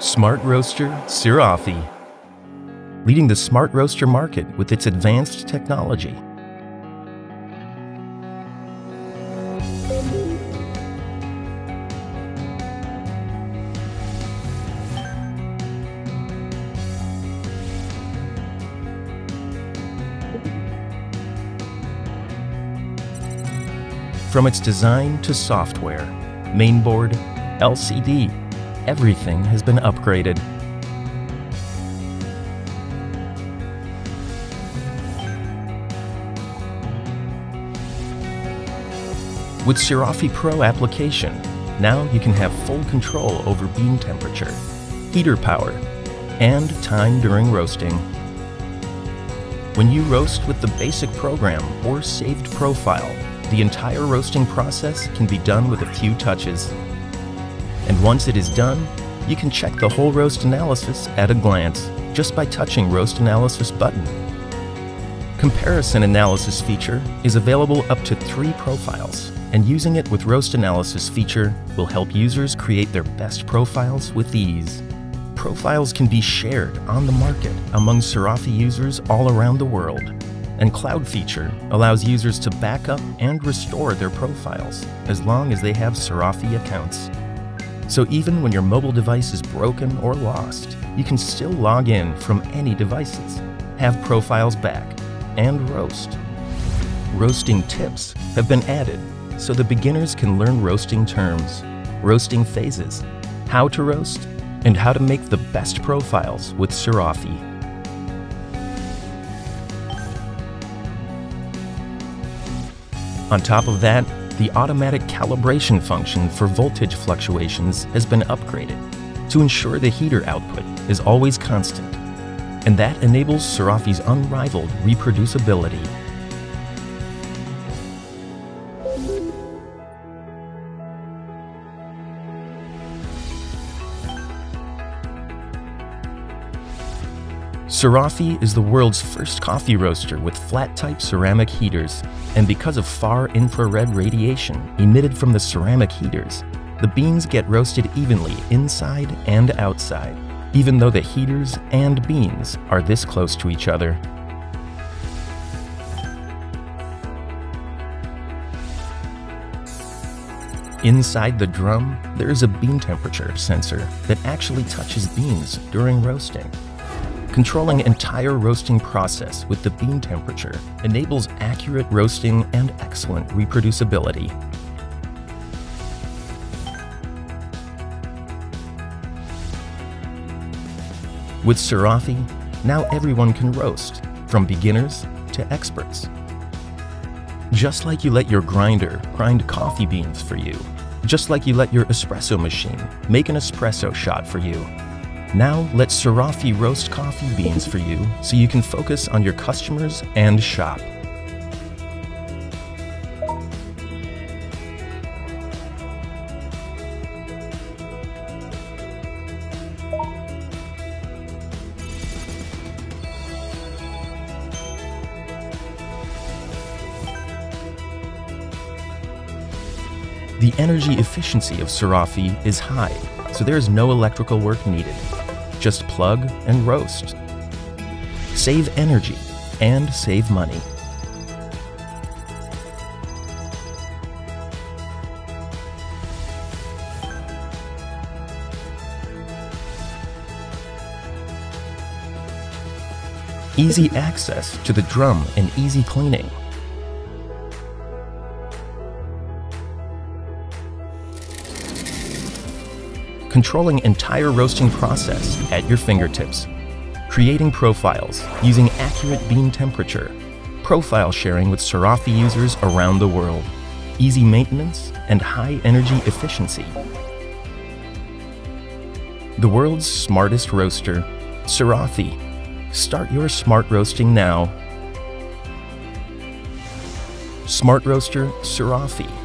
Smart Roaster CEROFFEE, leading the smart roaster market with its advanced technology. From its design to software, mainboard, LCD, everything has been upgraded. With CEROFFEE Pro application, now you can have full control over bean temperature, heater power, and time during roasting. When you roast with the basic program or saved profile, the entire roasting process can be done with a few touches. And once it is done, you can check the whole roast analysis at a glance just by touching Roast Analysis button. Comparison Analysis feature is available up to three profiles, and using it with Roast Analysis feature will help users create their best profiles with ease. Profiles can be shared on the market among CEROFFEE users all around the world, and Cloud feature allows users to back up and restore their profiles as long as they have CEROFFEE accounts. So even when your mobile device is broken or lost, you can still log in from any devices, have profiles back, and roast. Roasting tips have been added so the beginners can learn roasting terms, roasting phases, how to roast, and how to make the best profiles with CEROFFEE. On top of that, the automatic calibration function for voltage fluctuations has been upgraded to ensure the heater output is always constant, and that enables CEROFFEE's unrivaled reproducibility. CEROFFEE is the world's first coffee roaster with flat-type ceramic heaters, and because of far infrared radiation emitted from the ceramic heaters, the beans get roasted evenly inside and outside, even though the heaters and beans are this close to each other. Inside the drum, there is a bean temperature sensor that actually touches beans during roasting. Controlling entire roasting process with the bean temperature enables accurate roasting and excellent reproducibility. With CEROFFEE, now everyone can roast, from beginners to experts. Just like you let your grinder grind coffee beans for you, just like you let your espresso machine make an espresso shot for you, now let CEROFFEE roast coffee beans for you so you can focus on your customers and shop. The energy efficiency of CEROFFEE is high, so there is no electrical work needed. Just plug and roast. Save energy and save money. Easy access to the drum and easy cleaning. Controlling entire roasting process at your fingertips, creating profiles using accurate bean temperature, profile sharing with CEROFFEE users around the world, easy maintenance, and high energy efficiency. The world's smartest roaster, CEROFFEE. Start your smart roasting now. Smart Roaster CEROFFEE